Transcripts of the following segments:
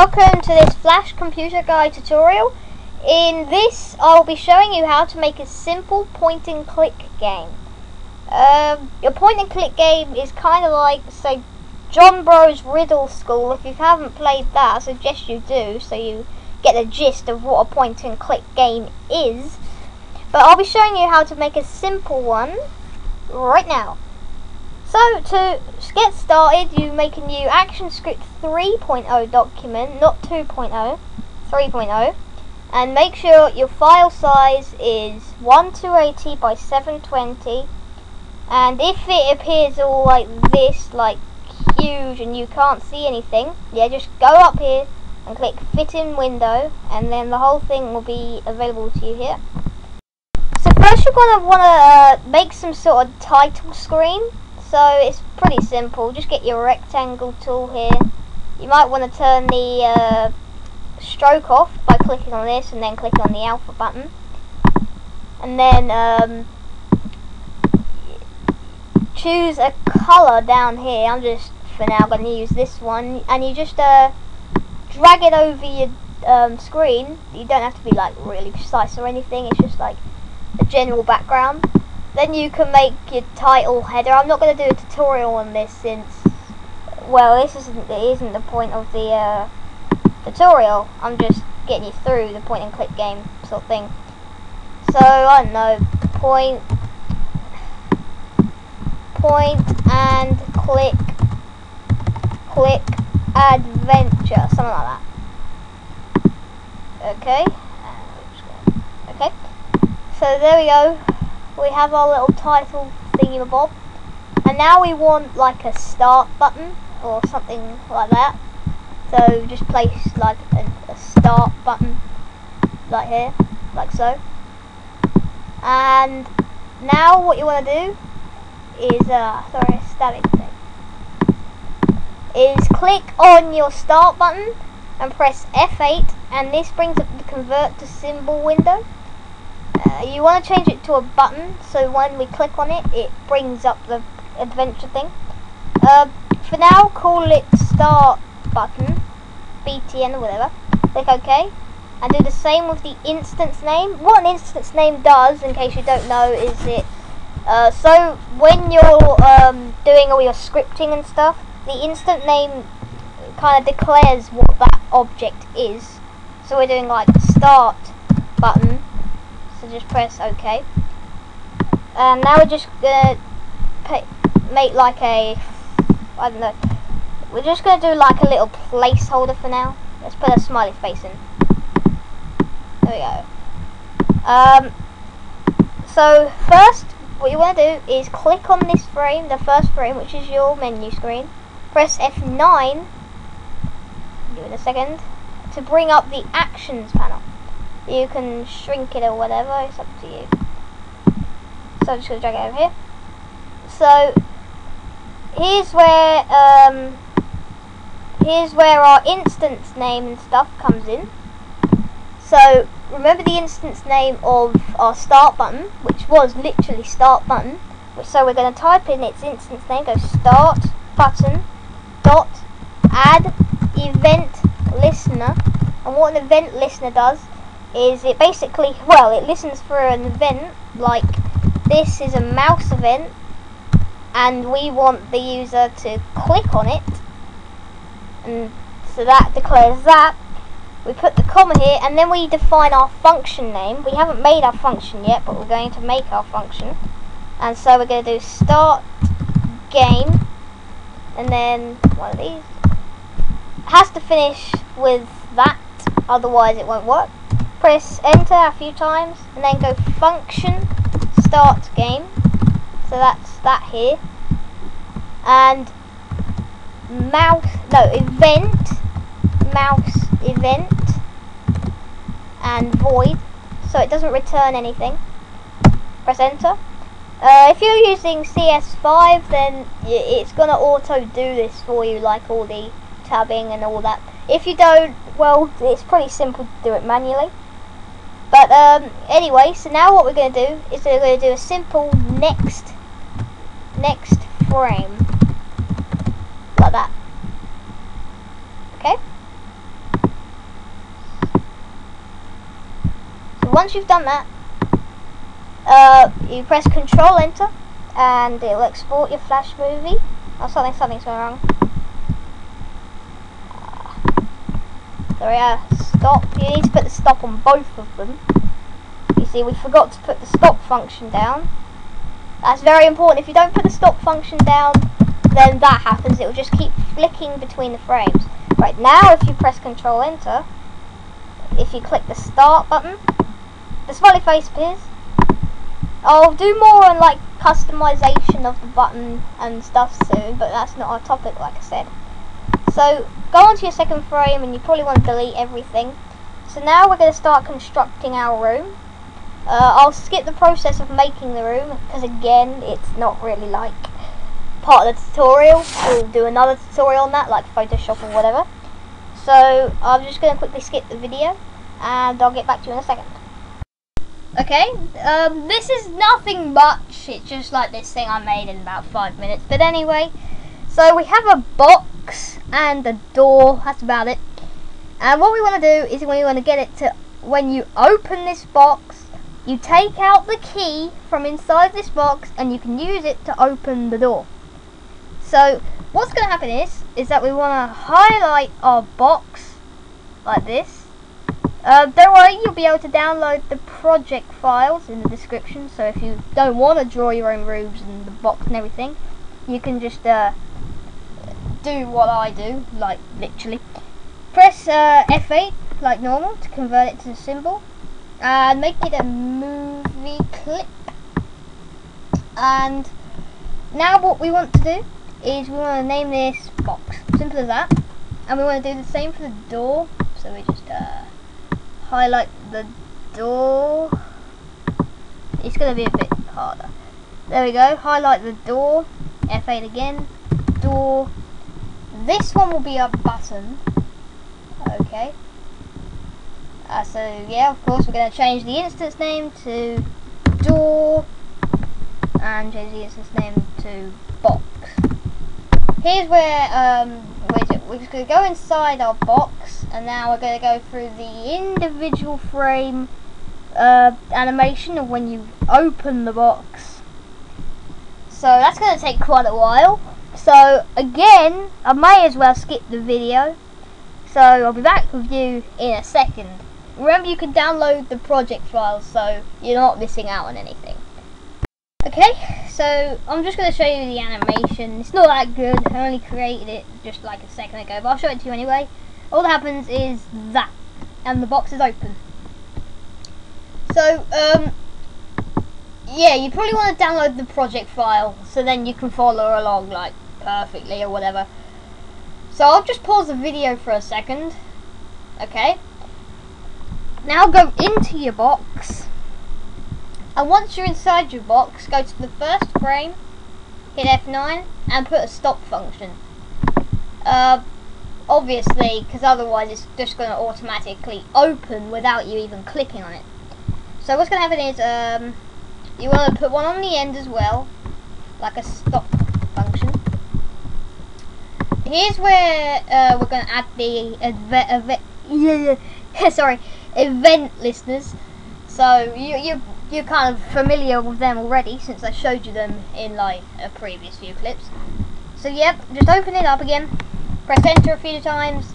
welcome to this Flash Computoguy tutorial. In this, I will be showing you how to make a simple point and click game. Um, your point and click game is kind of like, say, JonBro's Riddle School. If you haven't played that, I suggest you do, so you get the gist of what a point and click game is. But I'll be showing you how to make a simple one right now. So to get started, you make a new ActionScript 3.0 document, not 2.0, 3.0, and make sure your file size is 1280 by 720. And if it appears all like this, like huge, and you can't see anything, yeah, just go up here and click Fit in Window, and then the whole thing will be available to you here. So first you're going to want to uh, make some sort of title screen so it's pretty simple. Just get your rectangle tool here. You might want to turn the uh, stroke off by clicking on this and then clicking on the alpha button. And then um, choose a colour down here. I'm just for now going to use this one. And you just uh, drag it over your um, screen. You don't have to be like really precise or anything. It's just like a general background. Then you can make your title header. I'm not going to do a tutorial on this since, well, this isn't, isn't the point of the uh, tutorial. I'm just getting you through the point and click game sort of thing. So, I don't know, point, point and click, click adventure, something like that. Okay. Okay. So there we go we have our little title thingamabob. And now we want like a start button or something like that. So just place like a, a start button like here, like so. And now what you want to do is, uh, sorry, static thing, is click on your start button and press F8 and this brings up the convert to symbol window. Uh, you want to change it to a button, so when we click on it, it brings up the adventure thing. Uh, for now, call it start button, BTN or whatever. Click OK, and do the same with the instance name. What an instance name does, in case you don't know, is it uh, so when you're um, doing all your scripting and stuff, the instance name kind of declares what that object is. So we're doing like start button so just press OK. Um, now we're just gonna make like a, I don't know, we're just gonna do like a little placeholder for now. Let's put a smiley face in. There we go. Um, so first, what you want to do is click on this frame, the first frame, which is your menu screen. Press F9, give it a second, to bring up the actions panel. You can shrink it or whatever, it's up to you. So I'm just going to drag it over here. So, here's where, um, here's where our instance name and stuff comes in. So, remember the instance name of our start button, which was literally start button. So we're going to type in its instance name, go start button dot add event listener. And what an event listener does is it basically, well, it listens for an event, like this is a mouse event, and we want the user to click on it, and so that declares that. We put the comma here, and then we define our function name. We haven't made our function yet, but we're going to make our function. And so we're going to do start game, and then one of these. It has to finish with that, otherwise it won't work press enter a few times and then go function start game. So that's that here. And mouse no event mouse event and void. So it doesn't return anything. Press enter. Uh, if you're using CS5 then it's gonna auto do this for you like all the tabbing and all that. If you don't well it's pretty simple to do it manually but um, anyway, so now what we're going to do is we're going to do a simple next, next frame, like that. Okay. So once you've done that, uh, you press Control Enter, and it'll export your Flash movie. Oh, something, something's wrong. There we are. Stop. You need to put the stop on both of them. You see, we forgot to put the stop function down. That's very important. If you don't put the stop function down, then that happens. It will just keep flicking between the frames. Right, now if you press Control Enter, if you click the Start button, the smiley face appears. I'll do more on like customization of the button and stuff soon, but that's not our topic, like I said. So go onto your second frame and you probably want to delete everything. So now we're going to start constructing our room. Uh, I'll skip the process of making the room because again it's not really like part of the tutorial. We'll do another tutorial on that like Photoshop or whatever. So I'm just going to quickly skip the video and I'll get back to you in a second. Okay, um, this is nothing much, it's just like this thing I made in about five minutes. But anyway, so we have a box and the door, that's about it. And what we want to do is we want to get it to, when you open this box, you take out the key from inside this box and you can use it to open the door. So what's going to happen is, is that we want to highlight our box like this uh, don't worry, you'll be able to download the project files in the description. So if you don't want to draw your own roofs and the box and everything, you can just uh, do what I do, like literally. Press uh, F8 like normal to convert it to a symbol, and make it a movie clip. And now what we want to do is we want to name this box. Simple as that. And we want to do the same for the door. So we just uh, highlight the door. It's going to be a bit harder. There we go. Highlight the door. F8 again. Door. This one will be a button. Okay. Uh, so yeah, of course, we're going to change the instance name to door and change the instance name to box. Here's where um, we're, we're just going to go inside our box and now we're going to go through the individual frame uh, animation of when you open the box. So that's going to take quite a while. So again, I may as well skip the video. So I'll be back with you in a second. Remember you can download the project files so you're not missing out on anything. Okay, so I'm just going to show you the animation. It's not that good, I only created it just like a second ago, but I'll show it to you anyway all that happens is that, and the box is open. So, um, yeah, you probably want to download the project file, so then you can follow along, like, perfectly or whatever. So I'll just pause the video for a second, okay? Now go into your box, and once you're inside your box, go to the first frame, hit F9, and put a stop function. Uh, obviously because otherwise it's just going to automatically open without you even clicking on it so what's going to happen is um, you want to put one on the end as well like a stop function. Here's where uh, we're going to add the event, yeah, sorry event listeners. So you you you're kind of familiar with them already since I showed you them in like a previous few clips. So yep just open it up again press enter a few times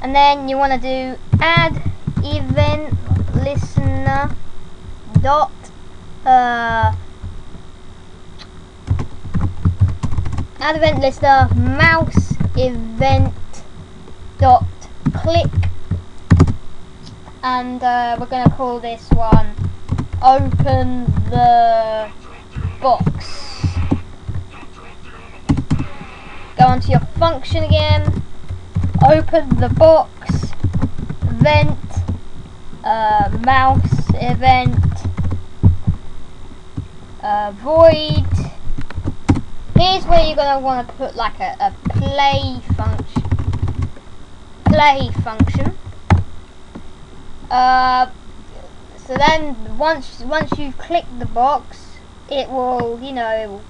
and then you want to do add event listener dot uh, add event listener mouse event dot click. And uh, we're going to call this one open the box. Go onto your function again, open the box, vent, uh, mouse event, uh, void. Here's where you're gonna want to put like a, a play function. Play function. Uh, so then once once you click the box, it will you know it will,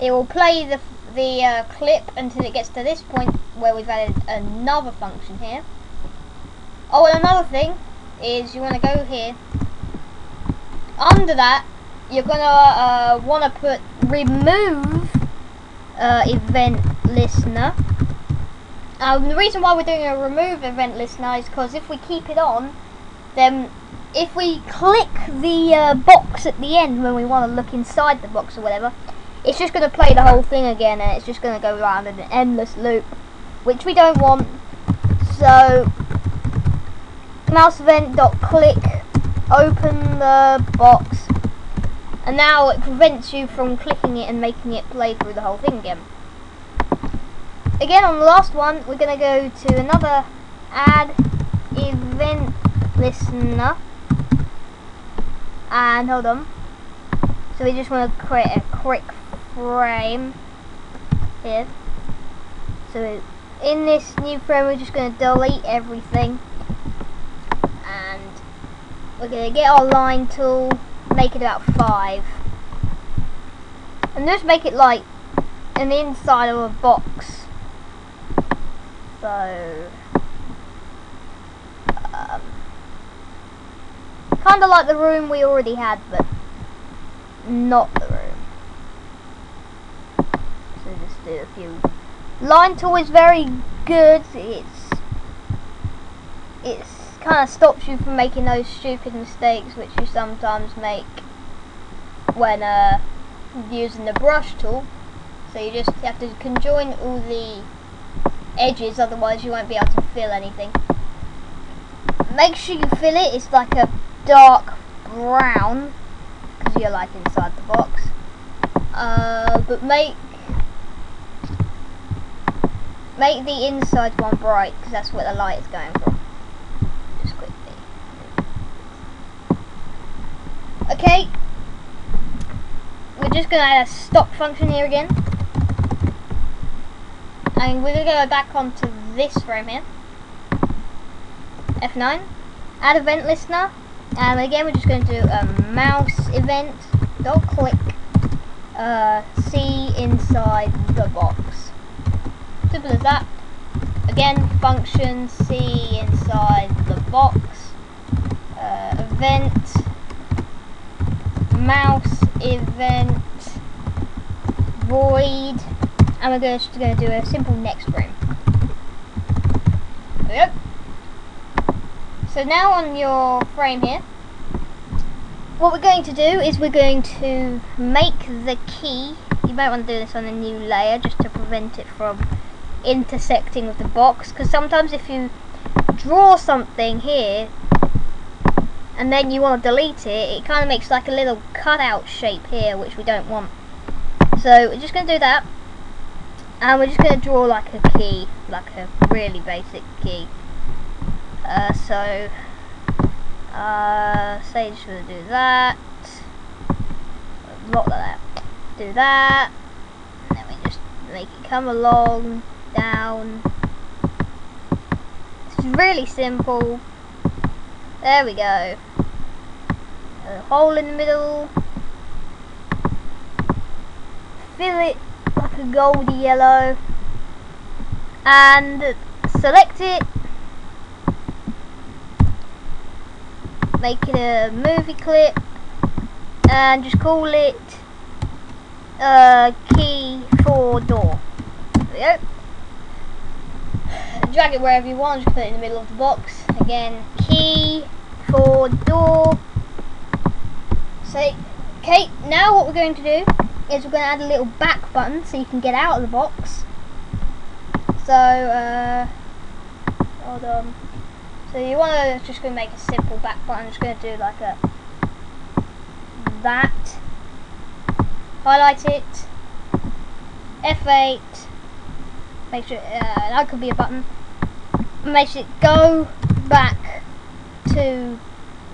it will play the the uh, clip until it gets to this point where we've added another function here. Oh, and another thing is you want to go here under that, you're gonna uh, want to put remove uh, event listener. Um, the reason why we're doing a remove event listener is because if we keep it on, then if we click the uh, box at the end when we want to look inside the box or whatever, it's just going to play the whole thing again and it's just going to go around in an endless loop, which we don't want. So, mouse event dot click, open the box, and now it prevents you from clicking it and making it play through the whole thing again. Again, on the last one, we're going to go to another add event listener. And hold on. So we just want to create a quick frame here. So in this new frame we're just going to delete everything. And we're going to get our line tool make it about 5 and just make it like an inside of a box. So um, kind of like the room we already had but not the room. So just do a few. Line tool is very good. It's it's kind of stops you from making those stupid mistakes which you sometimes make when uh, using the brush tool. So you just have to conjoin all the edges otherwise you won't be able to fill anything. Make sure you fill it it's like a dark brown because you're like inside the box. Uh, but make make the inside one bright because that's where the light is going from just quickly okay. We're just going to add a stop function here again. And we're going to go back onto this frame here. F9 add event listener. And again we're just going to do a mouse event dot click uh, see inside the box. Simple as that. Again function see inside the box. Uh, event mouse event void. And we're just going to do a simple next frame yep so now on your frame here, what we're going to do is we're going to make the key, you might want to do this on a new layer just to prevent it from intersecting with the box, because sometimes if you draw something here, and then you want to delete it, it kind of makes like a little cutout shape here, which we don't want. So we're just going to do that, and we're just going to draw like a key, like a really basic key. Uh, so, uh, say just gonna do that. Block that out. Do that. And then we just make it come along, down. It's really simple. There we go. A hole in the middle. Fill it like a goldy yellow. And select it make it a movie clip and just call it uh, key for door. There we go. Drag it wherever you want, just put it in the middle of the box. Again, key for door. So, okay, now what we're going to do is we're going to add a little back button so you can get out of the box. So, uh, hold on. So you want to just going to make a simple back button. I'm just going to do like a that. Highlight it. F8. Make sure uh, that could be a button. Makes it go back to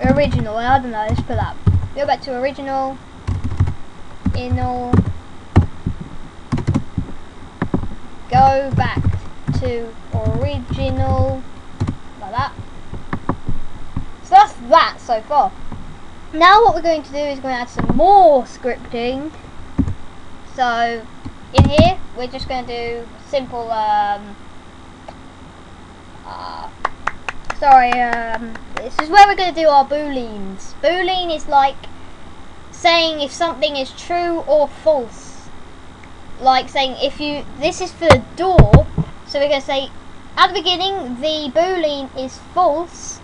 original. I don't know. Let's put that. Go back to original. In all. Go back to original like that. So that's that so far. Now what we're going to do is going to add some more scripting. So in here we're just going to do simple um, sorry um, this is where we're going to do our booleans. Boolean is like saying if something is true or false. Like saying if you, this is for the door, so we're going to say at the beginning the boolean is false,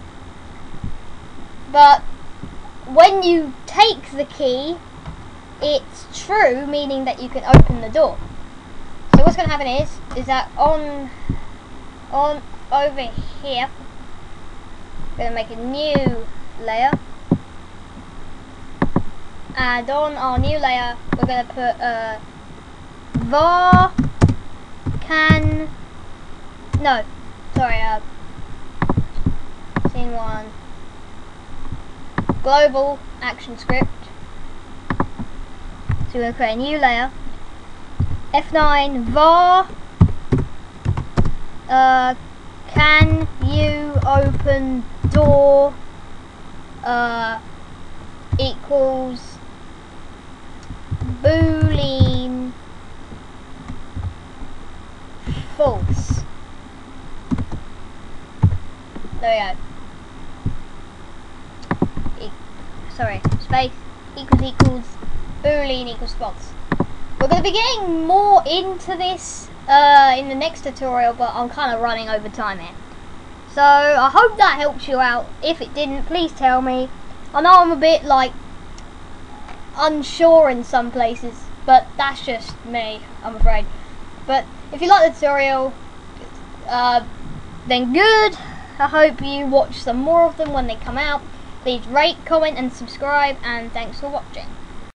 but when you take the key, it's true, meaning that you can open the door. So what's going to happen is, is that on, on over here, we're to make a new layer. And on our new layer. We're to put uh, var can no sorry uh, scene one. Global action script. So we're to create a new layer. F9 var uh, can you open door uh, equals boolean false. There we go. E sorry, space equals equals boolean equals false. We're going to be getting more into this uh, in the next tutorial, but I'm kind of running over time here. So I hope that helps you out. If it didn't, please tell me. I know I'm a bit like unsure in some places, but that's just me, I'm afraid. But if you like the tutorial, uh, then good. I hope you watch some more of them when they come out. Please rate, comment and subscribe and thanks for watching.